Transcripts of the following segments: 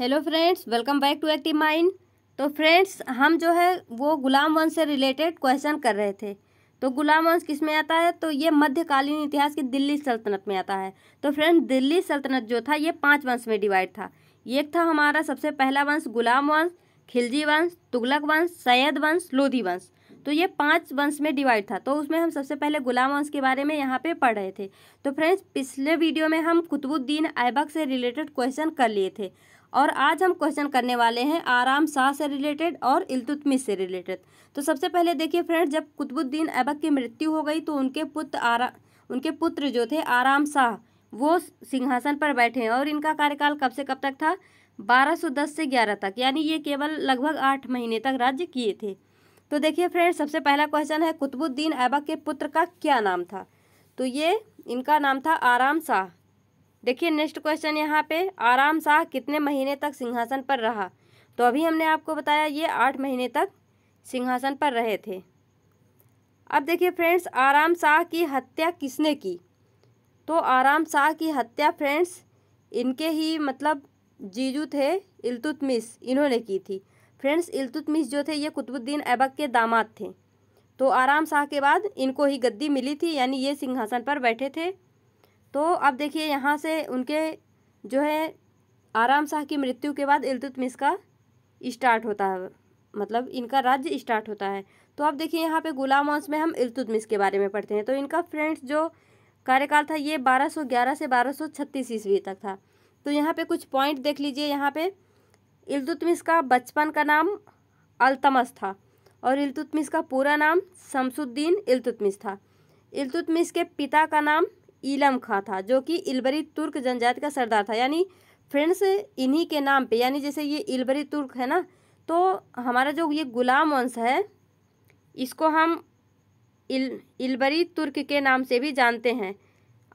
Hello friends, welcome back to active mind. तो friends, हम जो है, वो गुलाम वंश से रिलेटेड क्वेश्चन कर रहे थे। तो गुलाम वंश किसमें आता है? तो ये मध्यकालीन इतिहास की दिल्ली सल्तनत में आता है। तो फ्रेंड दिल्ली सल्तनत जो था, ये पाँच वंश में डिवाइड था। एक था हमारा सबसे पहला वंश, गुलाम वंश, खिलजी वंश, तुगलक वंश, सैयद वंश, लोधी वंश। तो ये पाँच वंश में डिवाइड था। तो उसमें हम सबसे पहले गुलाम वंश के बारे में यहाँ पे पढ़ रहे थे। तो फ्रेंड्स, पिछले वीडियो में हम कुतुबुद्दीन ऐबक से रिलेटेड क्वेश्चन कर लिए थे। और आज हम क्वेश्चन करने वाले हैं आराम शाह से रिलेटेड और इल्तुतमिश से रिलेटेड तो सबसे पहले देखिए फ्रेंड जब कुतुबुद्दीन ऐबक की मृत्यु हो गई तो उनके पुत्र आरा, उनके पुत्र जो थे आराम शाह, वो सिंहासन पर बैठे हैं और इनका कार्यकाल कब से कब तक था? 1210 से 11 तक, यानी ये केवल लगभग आठ महीने तक राज्य किए थे। तो देखिए फ्रेंड सबसे पहला क्वेश्चन है, कुतुबुद्दीन ऐबक के पुत्र का क्या नाम था? तो ये इनका नाम था आराम शाह। देखिए नेक्स्ट क्वेश्चन यहाँ पे, आराम शाह कितने महीने तक सिंहासन पर रहा? तो अभी हमने आपको बताया ये आठ महीने तक सिंहासन पर रहे थे। अब देखिए फ्रेंड्स आराम शाह की हत्या किसने की? तो आराम शाह की हत्या फ्रेंड्स इनके ही मतलब जीजू थे, इल्तुतमिश, इन्होंने की थी। फ्रेंड्स इल्तुतमिश जो थे, ये कुतुबुद्दीन ऐबक के दामाद थे। तो आराम शाह के बाद इनको ही गद्दी मिली थी, यानी ये सिंहासन पर बैठे थे। तो अब देखिए यहाँ से उनके जो है आराम शाह की मृत्यु के बाद इल्तुतमिश का स्टार्ट होता है मतलब इनका राज्य स्टार्ट होता है। तो अब देखिए यहाँ पे गुलाम वंश में हम इल्तुतमिश के बारे में पढ़ते हैं। तो इनका फ्रेंड्स जो कार्यकाल था ये 1211 से 1236 ईस्वी तक था। तो यहाँ पे कुछ पॉइंट देख लीजिए। यहाँ पे इल्तुतमिश का बचपन का नाम अल्तमस था और इल्तुतमिश का पूरा नाम शमसुद्दीन इल्तुतमिश था। इल्तुतमिश के पिता का नाम इलम खां था, जो कि इलबरी तुर्क जनजाति का सरदार था। यानी फ्रेंड्स, इन्हीं के नाम पे, यानी जैसे ये इलबरी तुर्क है ना तो हमारा जो ये गुलाम वंश है, इसको हम इल, इलबरी तुर्क के नाम से भी जानते हैं।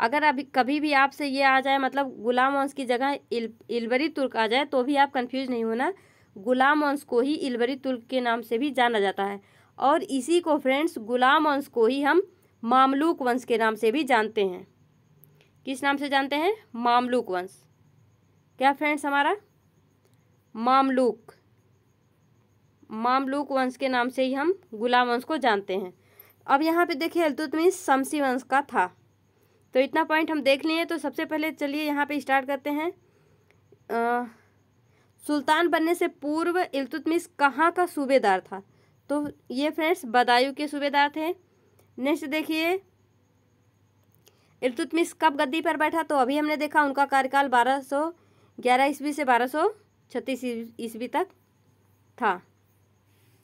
अगर अभी, कभी भी आपसे ये आ जाए मतलब गुलाम वंश की जगह इल, इलबरी तुर्क आ जाए तो भी आप कंफ्यूज नहीं होना। गुलाम वंश को ही इलबरी तुर्क के नाम से भी जाना जाता है। और इसी को फ्रेंड्स गुलाम वंश को ही हम मामलूक वंश के नाम से भी जानते हैं। किस नाम से जानते हैं? मामलूक वंश। क्या फ्रेंड्स हमारा? मामलूक। मामलूक वंश के नाम से ही हम गुलाम वंश को जानते हैं। अब यहाँ पे देखिए अल्तुतमिश शमसी वंश का था। तो इतना पॉइंट हम देख लिए तो सबसे पहले चलिए यहाँ पे स्टार्ट करते हैं। आ, सुल्तान बनने से पूर्व इल्तुतमिश कहाँ का सूबेदार था? तो ये फ्रेंड्स बदायूं के सूबेदार थे। नेक्स्ट देखिए इल्तुतमिश कब गद्दी पर बैठा? तो अभी हमने देखा उनका कार्यकाल बारह सौ ग्यारह ईस्वी से बारह सौ छत्तीस ईस्वी तक था।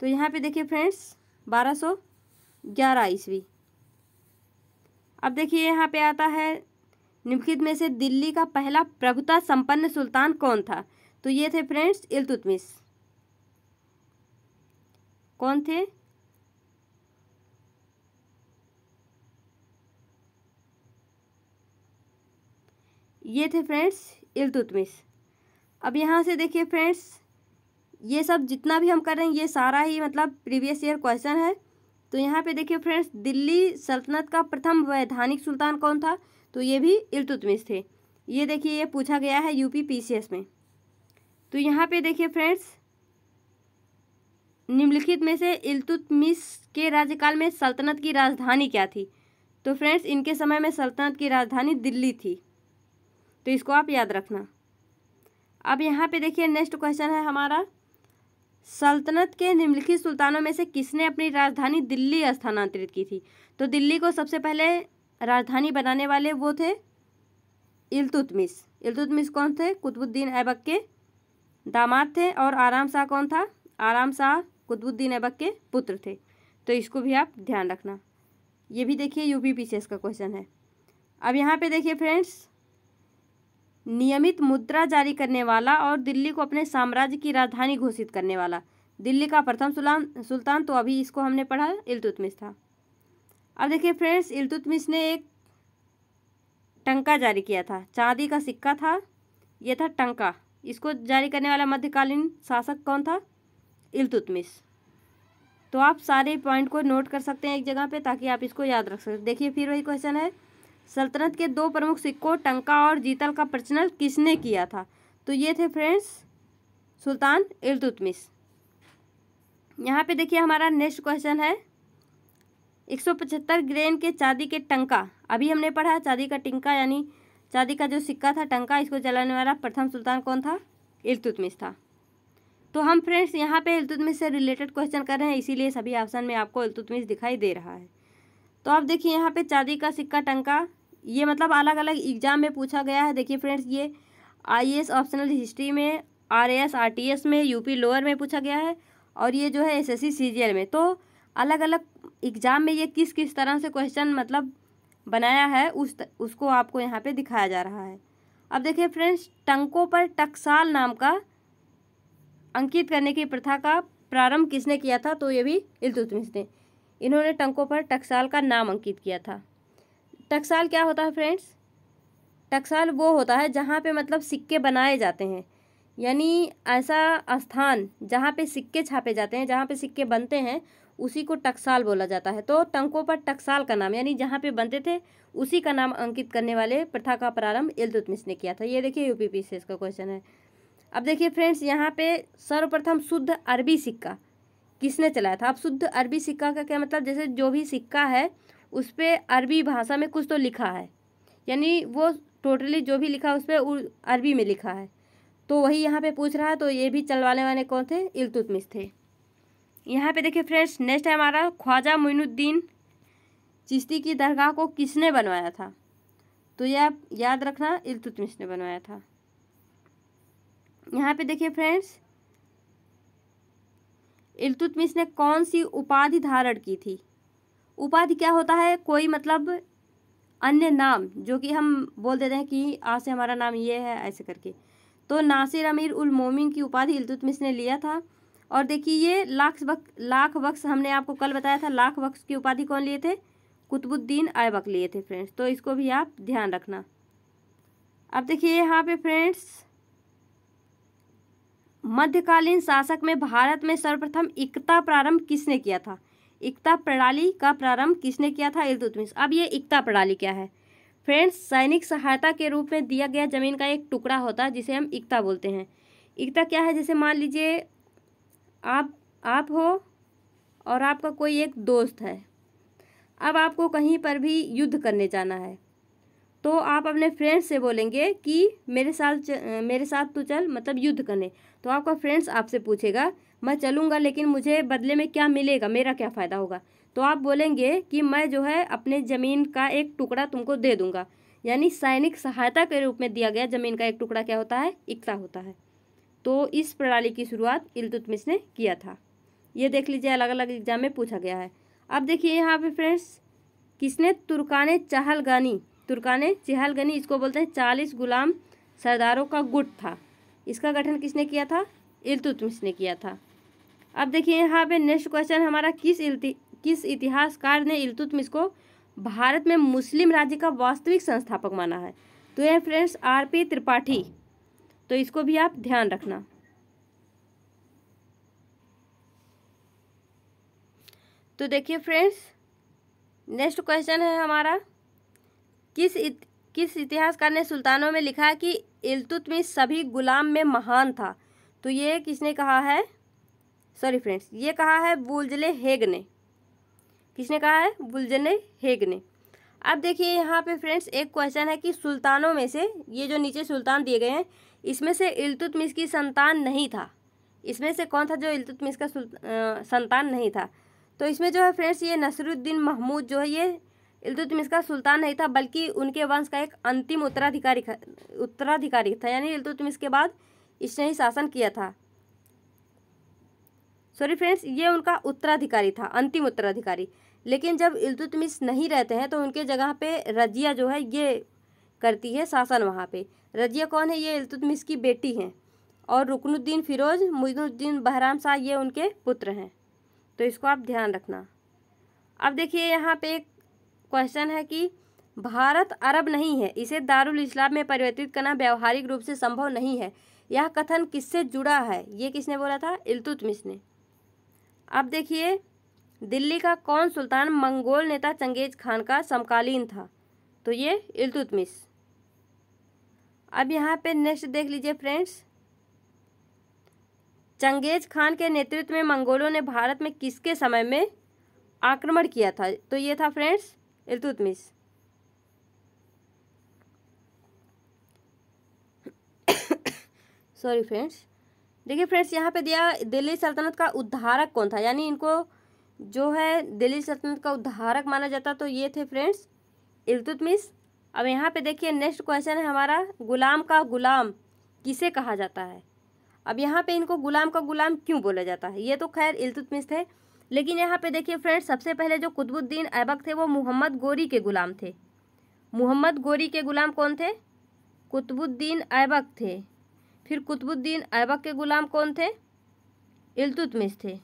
तो यहाँ पे देखिए फ्रेंड्स, बारह सौ ग्यारह ईस्वी। अब देखिए यहाँ पे आता है, निम्नलिखित में से दिल्ली का पहला प्रभुता संपन्न सुल्तान कौन था? तो ये थे फ्रेंड्स इल्तुतमिश कौन थे? ये थे फ्रेंड्स, इल्तुतमिश। अब यहाँ से देखिए फ्रेंड्स, ये सब जितना भी हम कर रहे हैं, ये सारा ही मतलब प्रीवियस ईयर क्वेश्चन है। तो यहाँ पे देखिए फ्रेंड्स, दिल्ली सल्तनत का प्रथम वैधानिक सुल्तान कौन था? तो ये भी इल्तुतमिश थे। ये देखिए, ये पूछा गया है यूपी पीसीएस में। तो यहाँ पे देखिए फ्रेंड्स, निम्नलिखित में से इल्तुतमिश के राज्यकाल में सल्तनत की राजधानी क्या थी? तो फ्रेंड्स, इनके समय में सल्तनत की राजधानी दिल्ली थी। तो इसको आप याद रखना। अब यहाँ पे देखिए नेक्स्ट क्वेश्चन है हमारा। सल्तनत के निम्नलिखित सुल्तानों में से किसने अपनी राजधानी दिल्ली स्थानांतरित की थी? तो दिल्ली को सबसे पहले राजधानी बनाने वाले वो थे इल्तुतमिश। इल्तुतमिश कौन थे? कुतुबुद्दीन ऐबक के दामाद थे और आराम शाह कौन था? आराम शाह कुतुबुद्दीन ऐबक के पुत्र थे। तो इसको भी आप ध्यान रखना। ये भी देखिए यूपी पी का क्वेश्चन है। अब यहाँ पे देखिए फ्रेंड्स नियमित मुद्रा जारी करने वाला और दिल्ली को अपने साम्राज्य की राजधानी घोषित करने वाला। दिल्ली का प्रथम सुल्तान सुल्तान तो अभी इसको हमने पढ़ा इल्तुतमिश था। अब देखिए फ्रेंड्स, इल्तुतमिश ने एक टंका जारी किया था। चांदी का सिक्का था यह था टंका। इसको जारी करने वाला मध्यकालीन शासक कौन था? इल्तुतमिश। तो आप सारे पॉइंट को नोट कर सकते हैं एक जगह पे ताकि आप इसको याद रख सकते देखिए, फिर वही क्वेश्चन है सल्तनत के दो प्रमुख सिक्कों, टंका और जीतल का प्रचलन किसने किया था? तो ये थे फ्रेंड्स, सुल्तान इल्तुतमिश। यहाँ पे देखिए हमारा नेक्स्ट क्वेश्चन है। एक सौ पचहत्तर ग्रेन के चांदी के टंका। अभी हमने पढ़ा, चांदी का टिंका यानी चांदी का जो सिक्का था, टंका, इसको जलाने वाला प्रथम सुल्तान कौन था? इल्तुतमिश था। तो हम फ्रेंड्स यहाँ पे इल्तुतमिश से रिलेटेड क्वेश्चन कर रहे हैं, इसीलिए सभी ऑप्शन में आपको इल्तुतमिश दिखाई दे रहा है। तो आप देखिए यहाँ पे चांदी का सिक्का, टंका ये मतलब अलग अलग एग्ज़ाम में पूछा गया है। देखिए फ्रेंड्स, ये आईएएस ऑप्शनल हिस्ट्री में, आरएएस, आरटीएस में, यूपी लोअर में पूछा गया है और ये जो है एसएससी, सीजीएल में। तो अलग अलग एग्ज़ाम में ये किस किस तरह से क्वेश्चन मतलब बनाया है, उस उसको आपको यहाँ पे दिखाया जा रहा है। अब देखिए फ्रेंड्स, टंकों पर टकसाल नाम का अंकित करने की प्रथा का प्रारंभ किसने किया था? तो ये भी इल्तुतमिश ने। इन्होंने टंकों पर टकसाल का नाम अंकित किया था। टकसाल क्या होता है फ्रेंड्स? टकसाल वो होता है जहाँ पे मतलब सिक्के बनाए जाते हैं। यानी ऐसा स्थान जहाँ पे सिक्के छापे जाते हैं, जहाँ पे सिक्के बनते हैं, उसी को टकसाल बोला जाता है। तो टंकों पर टकसाल का नाम, यानी जहाँ पे बनते थे, उसी का नाम अंकित करने वाले प्रथा का प्रारंभ इल्तुतमिश ने किया था। ये देखिए यूपी से इसका क्वेश्चन है। अब देखिए फ्रेंड्स, यहाँ पे सर्वप्रथम शुद्ध अरबी सिक्का किसने चलाया था? अब शुद्ध अरबी सिक्का का क्या मतलब? जैसे जो भी सिक्का है उस पर अरबी भाषा में कुछ तो लिखा है। यानी वो टोटली जो भी लिखा उस पर अरबी में लिखा है। तो वही यहाँ पे पूछ रहा है तो ये भी चलवाने वाले कौन थे? इल्तुतमिश थे। यहाँ पे देखिए फ्रेंड्स नेक्स्ट है हमारा, ख्वाजा मोइनुद्दीन चिश्ती की दरगाह को किसने बनवाया था? तो यह आप याद रखना, इल्तुतमिश ने बनवाया था। यहाँ पे देखिए फ्रेंड्स, इल्तुतमिश ने कौन सी उपाधि धारण की थी? उपाधि क्या होता है? कोई मतलब अन्य नाम, जो कि हम बोल देते हैं कि आज से हमारा नाम ये है, ऐसे करके। तो नासिर अमीर उल मोमिन की उपाधि इल्तुतमिश ने लिया था। और देखिए, ये लाख बक्स लाख बक्स हमने आपको कल बताया था, लाख बक्स की उपाधि कौन लिए थे? कुतुबुद्दीन ऐबक लिए थे फ्रेंड्स तो इसको भी आप ध्यान रखना। अब देखिए, यहाँ पे फ्रेंड्स मध्यकालीन शासक में भारत में सर्वप्रथम एकता प्रारंभ किसने किया था? इकता प्रणाली का प्रारंभ किसने किया था? इलतुतमिश अब ये एकता प्रणाली क्या है? फ्रेंड्स, सैनिक सहायता के रूप में दिया गया ज़मीन का एक टुकड़ा होता है, जिसे हम एकता बोलते हैं। एकता क्या है? जैसे मान लीजिए, आप आप हो और आपका कोई एक दोस्त है। अब आपको कहीं पर भी युद्ध करने जाना है। तो आप अपने फ्रेंड्स से बोलेंगे कि मेरे साथ मेरे साथ तो चल मतलब युद्ध करने। तो आपका फ्रेंड्स आपसे पूछेगा, मैं चलूँगा, लेकिन मुझे बदले में क्या मिलेगा? मेरा क्या फ़ायदा होगा? तो आप बोलेंगे कि, मैं जो है अपने ज़मीन का एक टुकड़ा तुमको दे दूँगा। यानी सैनिक सहायता के रूप में दिया गया ज़मीन का एक टुकड़ा क्या होता है? इकता होता है। तो इस प्रणाली की शुरुआत इल्तुतमिश ने किया था। ये देख लीजिए अलग अलग एग्ज़ाम में पूछा गया है। अब देखिए, यहाँ पे फ्रेंड्स किसने तुर्काने चहलगानी तुर्काने चहलगनी, इसको बोलते हैं चालीस गुलाम सरदारों का गुट था। इसका गठन किसने किया था? इल्तुतमिश ने किया था। अब देखिए, यहाँ पे नेक्स्ट क्वेश्चन हमारा किस किस इतिहासकार ने इल्तुतमिश को भारत में मुस्लिम राज्य का वास्तविक संस्थापक माना है? तो यह फ्रेंड्स आर पी त्रिपाठी। तो इसको भी आप ध्यान रखना। तो देखिए फ्रेंड्स नेक्स्ट क्वेश्चन है हमारा। किस इत, किस इतिहासकार ने सुल्तानों में लिखा है कि इल्तुतमिश सभी गुलाम में महान था? तो ये किसने कहा है? सॉरी फ्रेंड्स ये कहा है बुलजले हेग ने। किसने कहा है? बुलजले हेग ने। अब देखिए यहाँ पे फ्रेंड्स एक क्वेश्चन है कि सुल्तानों में से ये जो नीचे सुल्तान दिए गए हैं इसमें से इल्तुतमिश की संतान नहीं था। इसमें से कौन था जो इल्तुतमिश का संतान नहीं था? तो इसमें जो है फ्रेंड्स ये नसरुद्दीन महमूद जो है ये इल्तुतमिश का सुल्तान नहीं था, बल्कि उनके वंश का एक अंतिम उत्तराधिकारी उत्तराधिकारी था, यानी इल्तुतमिश के बाद इसने ही शासन किया था। सॉरी फ्रेंड्स ये उनका उत्तराधिकारी था, अंतिम उत्तराधिकारी। लेकिन जब इल्तुतमिश नहीं रहते हैं तो उनके जगह पे रजिया जो है, ये करती है शासन वहाँ पे। रजिया कौन है? ये इल्तुतमिश की बेटी हैं। और रुकनुद्दीन फिरोज, मुइनुद्दीन बहराम शाह, ये उनके पुत्र हैं। तो इसको आप ध्यान रखना। अब देखिए, यहाँ पे एक क्वेश्चन है कि भारत अरब नहीं है, इसे दारुल इस्लाम में परिवर्तित करना व्यवहारिक रूप से संभव नहीं है। यह कथन किससे जुड़ा है? ये किसने बोला था? इल्तुतमिश ने। अब देखिए, दिल्ली का कौन सुल्तान मंगोल नेता चंगेज खान का समकालीन था? तो ये इल्तुतमिश। अब यहाँ पे नेक्स्ट देख लीजिए फ्रेंड्स चंगेज खान के नेतृत्व में मंगोलों ने भारत में किसके समय में आक्रमण किया था? तो ये था फ्रेंड्स इल्तुतमिश सॉरी फ्रेंड्स देखिए फ्रेंड्स यहाँ पे दिया दिल्ली सल्तनत का उद्धारक कौन था? यानी इनको जो है दिल्ली सल्तनत का उद्धारक माना जाता तो ये थे फ्रेंड्स इल्तुतमिश अब यहाँ पे देखिए नेक्स्ट क्वेश्चन है हमारा, गुलाम का गुलाम किसे कहा जाता है? अब यहाँ पे इनको गुलाम का गुलाम क्यों बोला जाता है? ये तो खैर इल्तुतमिश थे। लेकिन यहाँ पे देखिए फ्रेंड्स सबसे पहले जो कुतुबुद्दीन ऐबक थे वो मोहम्मद गोरी के गुलाम थे। मोहम्मद गोरी के गुलाम कौन थे? कुतुबुद्दीन ऐबक थे। फिर कुतुबुद्दीन ऐबक के गुलाम कौन थे? इल्तुतमिश थे।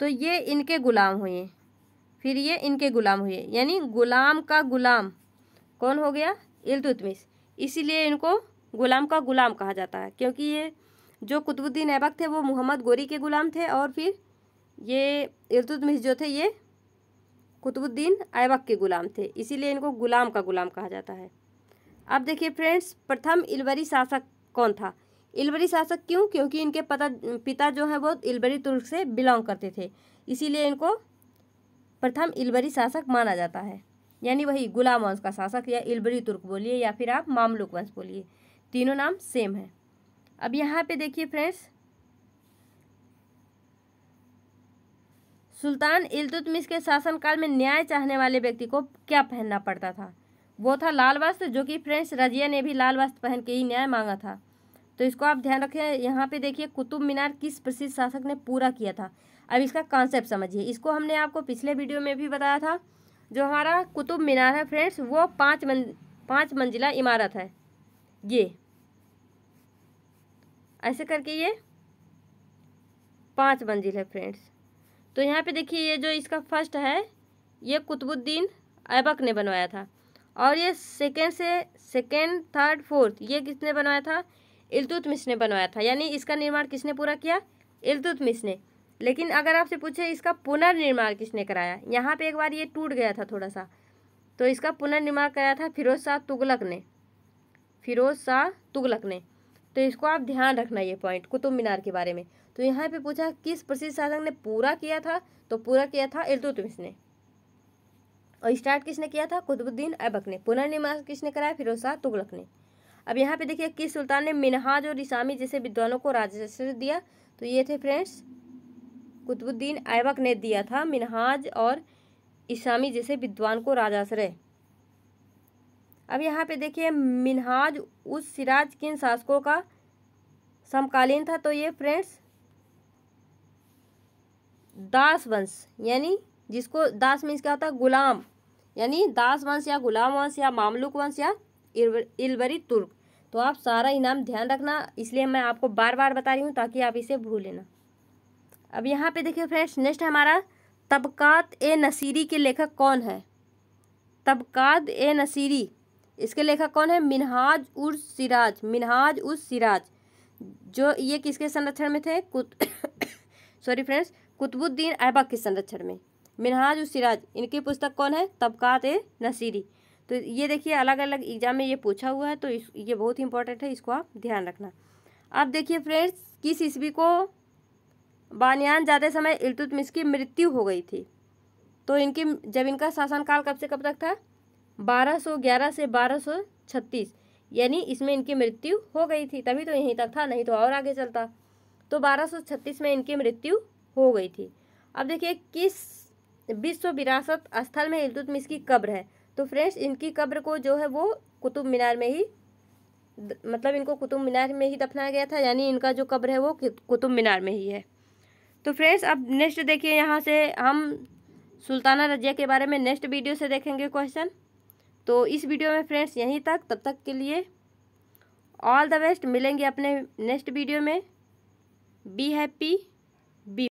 तो ये इनके गुलाम हुए। फिर ये इनके गुलाम हुए। यानी गुलाम का गुलाम कौन हो गया? इल्तुतमिश। इसीलिए इनको गुलाम का गुलाम कहा जाता है, क्योंकि ये जो कुतुबुद्दीन ऐबक थे वो मोहम्मद गोरी के गुलाम थे और फिर ये इल्तुतमिश जो थे, ये कुतुबुद्दीन ऐबक के गुलाम थे। इसीलिए इनको गुलाम का गुलाम कहा जाता है। अब देखिए फ्रेंड्स, प्रथम इलवरी शासक कौन था? इलवरी शासक क्यों? क्योंकि इनके पता, पिता जो है वो इलवरी तुर्क से बिलोंग करते थे। इसीलिए इनको प्रथम इलवरी शासक माना जाता है। यानी वही गुलाम वंश का शासक या इलबरी तुर्क बोलिए या फिर आप मामलुक वंश बोलिए। तीनों नाम सेम है। अब यहाँ पे देखिए फ्रेंड्स सुल्तान इल्तुतमिश के शासनकाल में न्याय चाहने वाले व्यक्ति को क्या पहनना पड़ता था? वो था लाल वस्त्र, जो कि फ्रेंड्स रजिया ने भी लाल वस्त्र पहन के ही न्याय मांगा था। तो इसको आप ध्यान रखें, यहाँ पे देखिए, कुतुब मीनार किस प्रसिद्ध शासक ने पूरा किया था। अब इसका कॉन्सेप्ट समझिए। इसको हमने आपको पिछले वीडियो में भी बताया था, जो हमारा कुतुब मीनार है फ्रेंड्स, वो पाँच मन, पाँच मंजिला इमारत है। ये। ऐसे करके ये पाँच मंजिल है फ्रेंड्स। तो यहाँ पे देखिए ये जो इसका फ़र्स्ट है, ये कुतुबुद्दीन ऐबक ने बनवाया था। और ये सेकेंड से सेकेंड थर्ड फोर्थ ये किसने बनवाया था? इल्तुतमिश ने बनवाया था। यानी इसका निर्माण किसने पूरा किया? इल्तुतमिश ने। लेकिन अगर आपसे पूछे इसका पुनर्निर्माण किसने कराया? यहाँ पे एक बार ये टूट गया था थोड़ा सा। तो इसका पुनर्निर्माण कराया था फिरोज शाह तुगलक ने। फिरोज शाह तुगलक ने। तो इसको आप ध्यान रखना ये पॉइंट कुतुब मीनार के बारे में। तो यहाँ पे पूछा, किस प्रसिद्ध शासक ने पूरा किया था? तो पूरा किया था इल्तुतमिश ने। और स्टार्ट किसने किया था? कुतुबुद्दीन ऐबक ने। पुनर्निर्माण किसने कराया? फिरोज शाह तुगलक ने। अब यहाँ पे देखिए, किस सुल्तान ने मिनहाज और इसामी जैसे विद्वानों को राजस्व दिया? तो ये थे फ्रेंड्स, कुतुबुद्दीन ऐबक ने दिया था मिनहाज और इसामी जैसे विद्वान को राजाश्रय अब यहाँ पे देखिए, मिनहाज उस सिराज किन शासकों का समकालीन था। तो ये फ्रेंड्स दास वंश, यानी जिसको दास मीन्स क्या होता है? गुलाम। यानी दास वंश या गुलाम वंश या मामलुक वंश या इलवरी तुर्क। तो आप सारा इनाम ध्यान रखना, इसलिए मैं आपको बार बार बता रही हूँ ताकि आप इसे भूल लेना। अब यहाँ पे देखिए फ्रेंड्स नेक्स्ट हमारा, तबकात ए नसीरी के लेखक कौन है? तबकात ए नसीरी, इसके लेखक कौन है? मिनहाज उर सिराज, मिनहाज उस सिराज। जो ये किसके संरक्षण में थे? कुत सॉरी फ्रेंड्स कुतुबुद्दीन ऐबक के संरक्षण में। मिनहाज उस सिराज, इनकी पुस्तक कौन है? तबकात ए नसीरी। तो ये देखिए अलग अलग एग्ज़ाम में ये पूछा हुआ है तो इस, ये बहुत ही इंपॉर्टेंट है, इसको आप ध्यान रखना। अब देखिए फ्रेंड्स, किस ईस्वी को बानियान जाते समय इल्तुतमिश की मृत्यु हो गई थी? तो इनकी, जब इनका शासनकाल कब से कब तक था? बारह सौ ग्यारह से बारह सौ छत्तीस। यानी इसमें इनकी मृत्यु हो गई थी, तभी तो यहीं तक था, नहीं तो और आगे चलता। तो बारह सौ छत्तीस में इनकी मृत्यु हो गई थी। अब देखिए, किस विश्व विरासत स्थल में इल्तुतमिश की कब्र है? तो फ्रेंड्स, इनकी कब्र को जो है वो कुतुब मीनार में ही मतलब इनको कुतुब मीनार में ही दफनाया गया था, यानी इनका जो कब्र है वो कुतुब मीनार में ही है। तो फ्रेंड्स, अब नेक्स्ट देखिए, यहाँ से हम सुल्ताना रजिया के बारे में नेक्स्ट वीडियो से देखेंगे क्वेश्चन। तो इस वीडियो में फ्रेंड्स, यहीं तक। तब तक के लिए ऑल द बेस्ट मिलेंगे अपने नेक्स्ट वीडियो में। Be happy be